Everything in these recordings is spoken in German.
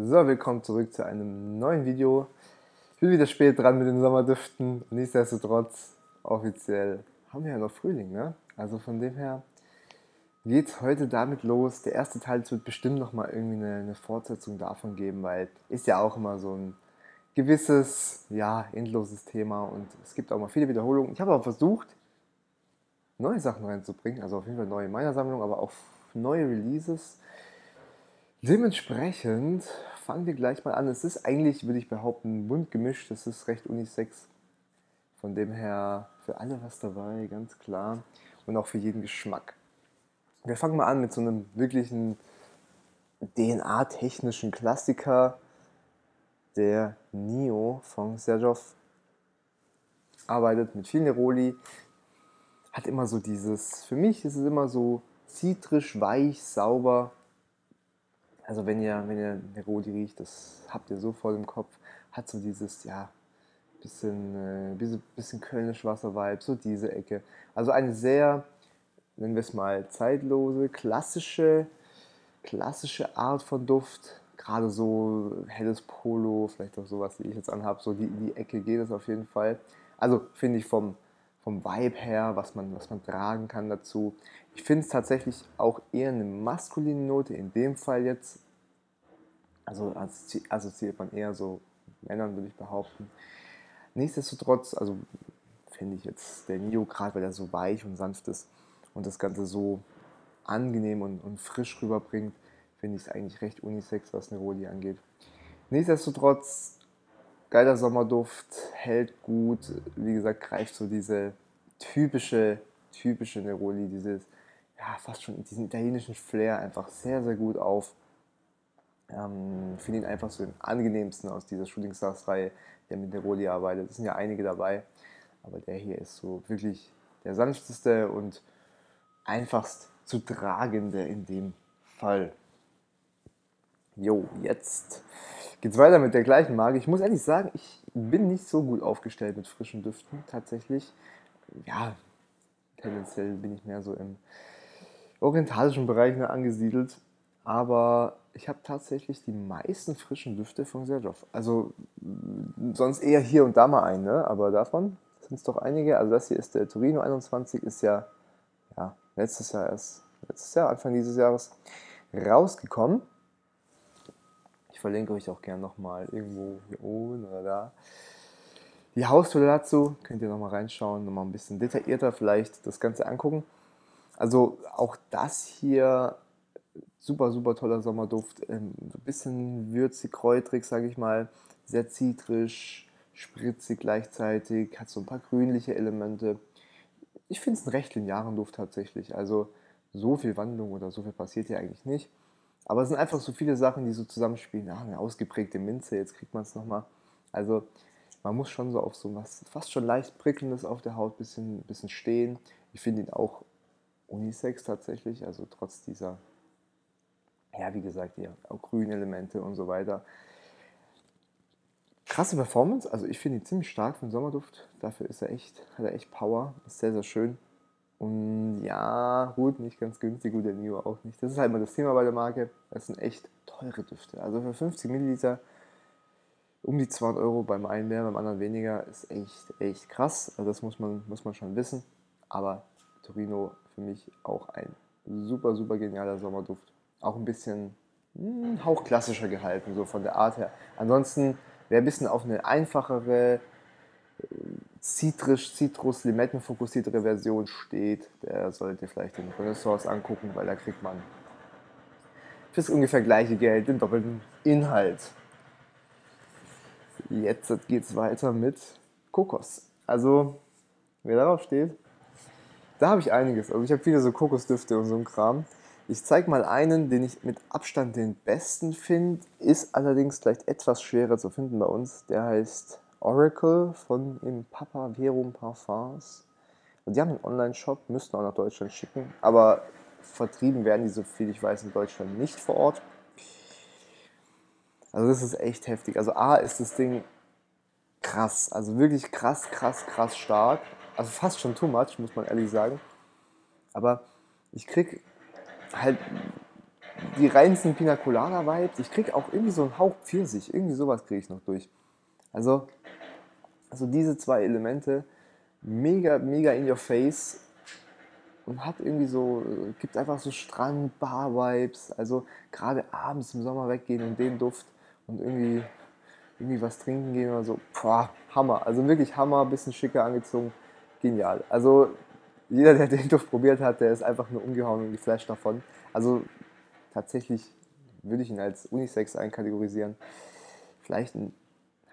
So, willkommen zurück zu einem neuen Video. Ich bin wieder spät dran mit den Sommerdüften. Nichtsdestotrotz, offiziell haben wir ja noch Frühling, ne? Also von dem her geht es heute damit los. Der erste Teil wird bestimmt nochmal irgendwie eine, eine Fortsetzung davon geben, weil ist ja auch immer so ein gewisses, ja, endloses Thema und es gibt auch mal viele Wiederholungen. Ich habe aber versucht, neue Sachen reinzubringen, also auf jeden Fall neue in meiner Sammlung, aber auch neue Releases. Dementsprechend fangen wir gleich mal an. Es ist eigentlich, würde ich behaupten, bunt gemischt. Es ist recht unisex. Von dem her für alle was dabei, ganz klar. Und auch für jeden Geschmack. Wir fangen mal an mit so einem wirklichen DNA-technischen Klassiker. Der Nio von Serjov arbeitet mit viel Neroli. Hat immer so dieses, für mich ist es immer so zitrisch, weich, sauber. Also wenn ihr, wenn ihr Neroli riecht, das habt ihr so voll im Kopf. Hat so dieses, ja, bisschen, äh, bisschen, bisschen kölnisch Wasser-Vibe, so diese Ecke. Also eine sehr, nennen wir es mal, zeitlose, klassische, klassische Art von Duft. Gerade so helles Polo, vielleicht auch sowas, wie ich jetzt anhabe, so die, die Ecke geht es auf jeden Fall. Also finde ich vom, vom Vibe her, was man, was man tragen kann dazu. Ich finde es tatsächlich auch eher eine maskuline Note, in dem Fall jetzt. Also assoziiert man eher so Männern, würde ich behaupten. Nichtsdestotrotz, also finde ich jetzt der Nio, gerade weil er so weich und sanft ist und das Ganze so angenehm und, und frisch rüberbringt, finde ich es eigentlich recht unisex, was Neroli angeht. Nichtsdestotrotz geiler Sommerduft, hält gut, wie gesagt, greift so diese typische, typische Neroli, dieses, ja, fast schon diesen italienischen Flair einfach sehr, sehr gut auf. Ähm, Finde ihn einfach so den angenehmsten aus dieser Shooting Stars Reihe, der mit Neroli arbeitet. Es sind ja einige dabei, aber der hier ist so wirklich der sanfteste und einfachst zu tragende in dem Fall. Jo, jetzt geht es weiter mit der gleichen Marke. Ich muss ehrlich sagen, ich bin nicht so gut aufgestellt mit frischen Düften tatsächlich. Ja, tendenziell bin ich mehr so im orientalischen Bereich mehr angesiedelt. Aber ich habe tatsächlich die meisten frischen Düfte von Serjov. Also sonst eher hier und da mal einen, ne? aber davon sind es doch einige. Also das hier ist der Torino 21, ist ja, ja letztes Jahr erst, letztes Jahr, Anfang dieses Jahres rausgekommen. Ich verlinke euch auch gerne nochmal irgendwo hier oben oder da. Die Haustour dazu könnt ihr nochmal reinschauen, nochmal ein bisschen detaillierter vielleicht das Ganze angucken. Also auch das hier, super, super toller Sommerduft. Ein ähm, bisschen würzig, kräutrig, sage ich mal. Sehr zitrisch, spritzig gleichzeitig, hat so ein paar grünliche Elemente. Ich finde es einen recht linearen Duft tatsächlich. Also so viel Wandlung oder so viel passiert hier eigentlich nicht. Aber es sind einfach so viele Sachen, die so zusammenspielen. Ja, eine ausgeprägte Minze, jetzt kriegt man es nochmal. Also man muss schon so auf so was fast schon leicht prickelndes auf der Haut ein bisschen, bisschen stehen. Ich finde ihn auch unisex tatsächlich, also trotz dieser, ja wie gesagt, hier auch grünen Elemente und so weiter. Krasse Performance, also ich finde ihn ziemlich stark für den Sommerduft. Dafür ist er echt, hat er echt Power, ist sehr, sehr schön. Und ja, gut, nicht ganz günstig, gut, der Nio auch nicht. Das ist halt mal das Thema bei der Marke. Das sind echt teure Düfte. Also für 50 Milliliter um die 200 Euro, beim einen mehr, beim anderen weniger, ist echt, echt krass. Also das muss man, muss man schon wissen. Aber Torino für mich auch ein super, super genialer Sommerduft. Auch ein bisschen hm, hauchklassischer gehalten, so von der Art her. Ansonsten, wer ein bisschen auf eine einfachere, zitrisch, zitrus, limetten fokussiertere Version steht, der sollte vielleicht den Renaissance angucken, weil da kriegt man fürs ungefähr gleiche Geld den doppelten Inhalt. Jetzt geht es weiter mit Kokos. Also, wer darauf steht, da habe ich einiges. Also ich habe viele so Kokosdüfte und so ein Kram. Ich zeige mal einen, den ich mit Abstand den besten finde, ist allerdings vielleicht etwas schwerer zu finden bei uns. Der heißt Oracle von im Papa Verum Parfums. Und die haben einen Online-Shop, müssten auch nach Deutschland schicken, aber vertrieben werden die, so viel ich weiß, in Deutschland nicht vor Ort. Also das ist echt heftig. Also A ist das Ding krass, also wirklich krass, krass, krass stark. Also fast schon too much, muss man ehrlich sagen. Aber ich krieg halt die reinsten Pina Colada Vibes. Ich kriege auch irgendwie so einen Hauch Pfirsich. Irgendwie sowas kriege ich noch durch. Also, also diese zwei Elemente, mega, mega in your face und hat irgendwie so, gibt einfach so Strand, Bar Vibes. Also gerade abends im Sommer weggehen und den Duft und irgendwie, irgendwie was trinken gehen oder so. Boah, Hammer. Also wirklich Hammer, bisschen schicker angezogen. Genial. Also jeder, der den Duft probiert hat, der ist einfach nur umgehauen und geflasht davon. Also tatsächlich würde ich ihn als Unisex einkategorisieren. Vielleicht ein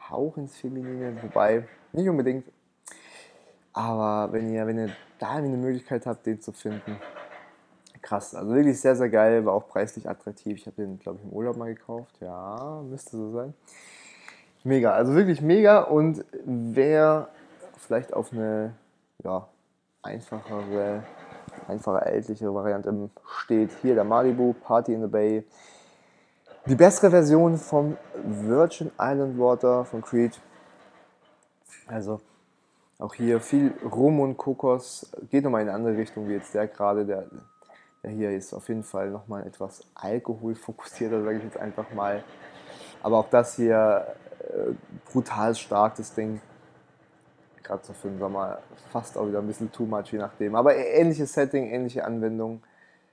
Hauch ins Feminine, wobei nicht unbedingt. Aber wenn ihr, wenn ihr da eine Möglichkeit habt, den zu finden, krass. Also wirklich sehr, sehr geil, war auch preislich attraktiv. Ich habe den, glaube ich, im Urlaub mal gekauft. Ja, müsste so sein. Mega, also wirklich mega. Und wer vielleicht auf eine ja, einfachere, einfache, ältliche Variante steht. Hier der Malibu, Party in the Bay. Die bessere Version vom Virgin Island Water von Creed. Also auch hier viel Rum und Kokos. Geht nochmal in eine andere Richtung wie jetzt der gerade. Der, der hier ist auf jeden Fall nochmal etwas alkoholfokussierter, sage ich jetzt einfach mal. Aber auch das hier äh, brutal stark, das Ding gerade so für den Sommer fast auch wieder ein bisschen too much, je nachdem. Aber ähnliches Setting, ähnliche Anwendung.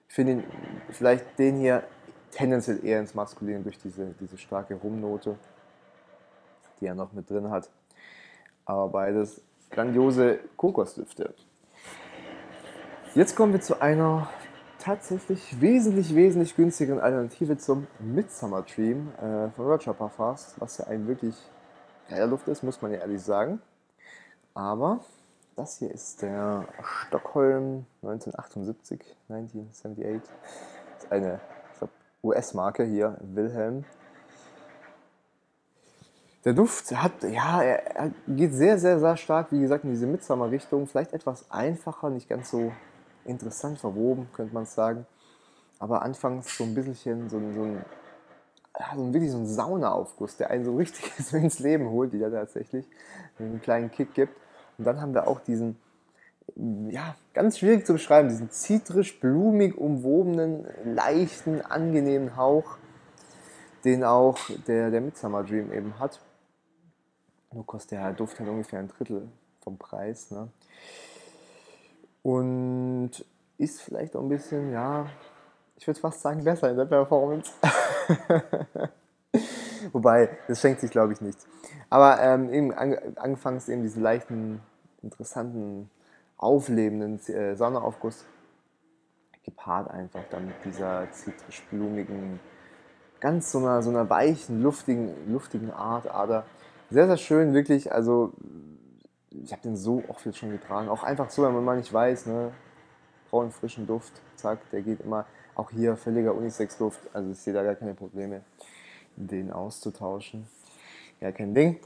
Ich finde vielleicht den hier tendenziell eher ins Maskuline durch diese, diese starke Rumnote, die er noch mit drin hat. Aber beides grandiose Kokosdüfte. Jetzt kommen wir zu einer tatsächlich wesentlich, wesentlich günstigeren Alternative zum Midsummer Dream äh, von Roger Parfums, was ja ein wirklich geiler Luft ist, muss man ja ehrlich sagen. Aber das hier ist der Stockholm 1978, 1978. Das ist eine US-Marke hier, Wilhelm. Der Duft hat, ja, er, geht sehr, sehr, sehr stark, wie gesagt, in diese Midsummer-Richtung. Vielleicht etwas einfacher, nicht ganz so interessant verwoben, könnte man sagen. Aber anfangs so ein bisschen so, so ein, so wirklich so ein Saunaaufguss, der einen so richtig ins Leben holt, die da tatsächlich einen kleinen Kick gibt. Und dann haben wir auch diesen, ja, ganz schwierig zu beschreiben, diesen zitrisch-blumig umwobenen, leichten, angenehmen Hauch, den auch der, der Midsummer Dream eben hat. Nur kostet der Duft halt ungefähr ein Drittel vom Preis. Ne? Und ist vielleicht auch ein bisschen, ja, ich würde fast sagen, besser in der Performance. Wobei, das schenkt sich, glaube ich, nichts. Aber ähm, eben angefangen eben diesen leichten, interessanten, auflebenden äh, gepaart einfach dann mit dieser zitrisch-blumigen, ganz so einer, so einer weichen, luftigen, luftigen Art, Ader. Sehr, sehr schön, wirklich. Also, ich habe den so oft jetzt schon getragen. Auch einfach so, wenn man mal nicht weiß, ne? Brauchen frischen Duft, zack, der geht immer. Auch hier völliger Unisex-Duft, also ich sehe da gar keine Probleme den auszutauschen. Ja, kein Ding.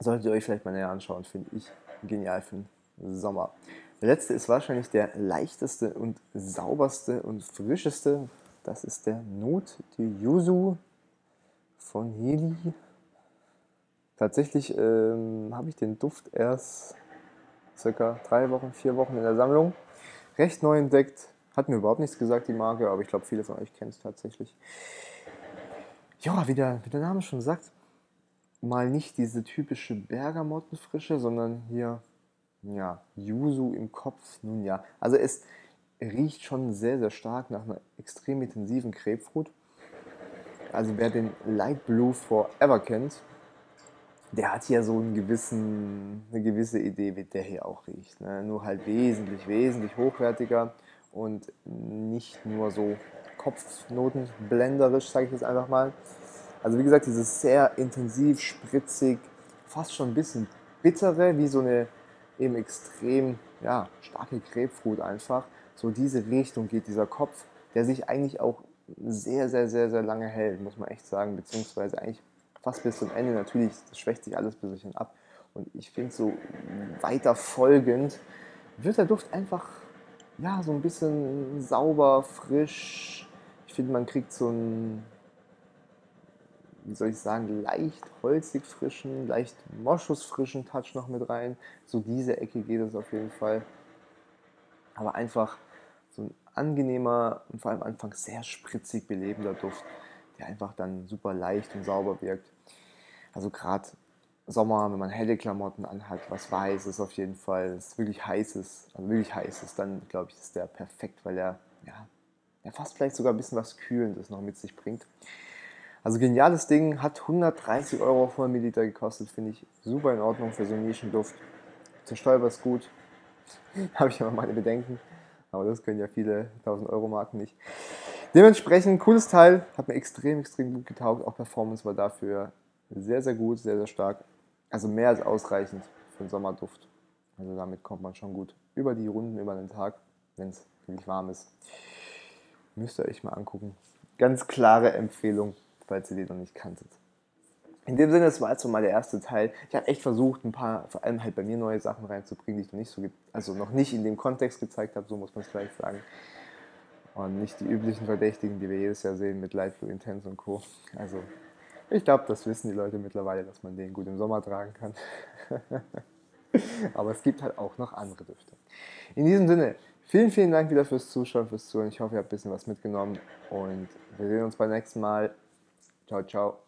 Solltet ihr euch vielleicht mal näher anschauen, finde ich genial für den Sommer. Der letzte ist wahrscheinlich der leichteste und sauberste und frischeste. Das ist der Not Yuzu von Heli. Tatsächlich ähm, habe ich den Duft erst circa drei Wochen, vier Wochen in der Sammlung. Recht neu entdeckt. Hat mir überhaupt nichts gesagt, die Marke, aber ich glaube, viele von euch kennen es tatsächlich ja, wie der, wie der Name schon sagt, mal nicht diese typische Bergamottenfrische, sondern hier, ja, Yuzu im Kopf. Nun ja, also es riecht schon sehr, sehr stark nach einer extrem intensiven Grapefruit. Also wer den Light Blue Forever kennt, der hat ja so einen gewissen, eine gewisse Idee, wie der hier auch riecht. Ne? Nur halt wesentlich, wesentlich hochwertiger und nicht nur so kopfnotenblenderisch, sage ich jetzt einfach mal. Also wie gesagt, dieses sehr intensiv, spritzig, fast schon ein bisschen bittere, wie so eine eben extrem ja, starke Grapefruit einfach. So diese Richtung geht dieser Kopf, der sich eigentlich auch sehr, sehr, sehr, sehr lange hält, muss man echt sagen, beziehungsweise eigentlich fast bis zum Ende. Natürlich schwächt sich alles ein bisschen ab. Und ich finde, so weiter folgend wird der Duft einfach ja, so ein bisschen sauber, frisch, ich finde, man kriegt so einen, wie soll ich sagen, leicht holzig frischen, leicht moschusfrischen Touch noch mit rein. So diese Ecke geht es auf jeden Fall. Aber einfach so ein angenehmer und vor allem anfangs sehr spritzig belebender Duft, der einfach dann super leicht und sauber wirkt. Also gerade Sommer, wenn man helle Klamotten anhat, was weiß ist auf jeden Fall, es wirklich heiß ist, also wirklich heiß dann glaube ich, ist der perfekt, weil er ja, er fast vielleicht sogar ein bisschen was Kühlendes noch mit sich bringt. Also geniales Ding, hat 130 Euro auf 100 Milliliter gekostet, finde ich super in Ordnung für so einen Nischenduft. Zerstäuber ist gut, habe ich aber meine Bedenken, aber das können ja viele 1000 Euro Marken nicht. Dementsprechend cooles Teil, hat mir extrem, extrem gut getaugt, auch Performance war dafür sehr, sehr gut, sehr, sehr stark. Also mehr als ausreichend für einen Sommerduft. Also damit kommt man schon gut über die Runden, über den Tag, wenn es wirklich warm ist. Müsst ihr euch mal angucken. Ganz klare Empfehlung, falls ihr die noch nicht kanntet. In dem Sinne, das war jetzt mal der erste Teil. Ich habe echt versucht, ein paar, vor allem halt bei mir neue Sachen reinzubringen, die ich noch nicht so, also noch nicht in dem Kontext gezeigt habe, so muss man es vielleicht sagen. Und nicht die üblichen Verdächtigen, die wir jedes Jahr sehen mit Light Blue Intense und Co. Also ich glaube, das wissen die Leute mittlerweile, dass man den gut im Sommer tragen kann. Aber es gibt halt auch noch andere Düfte. In diesem Sinne, vielen, vielen Dank wieder fürs Zuschauen, fürs Zuhören. Ich hoffe, ihr habt ein bisschen was mitgenommen und wir sehen uns beim nächsten Mal. Chao, chao.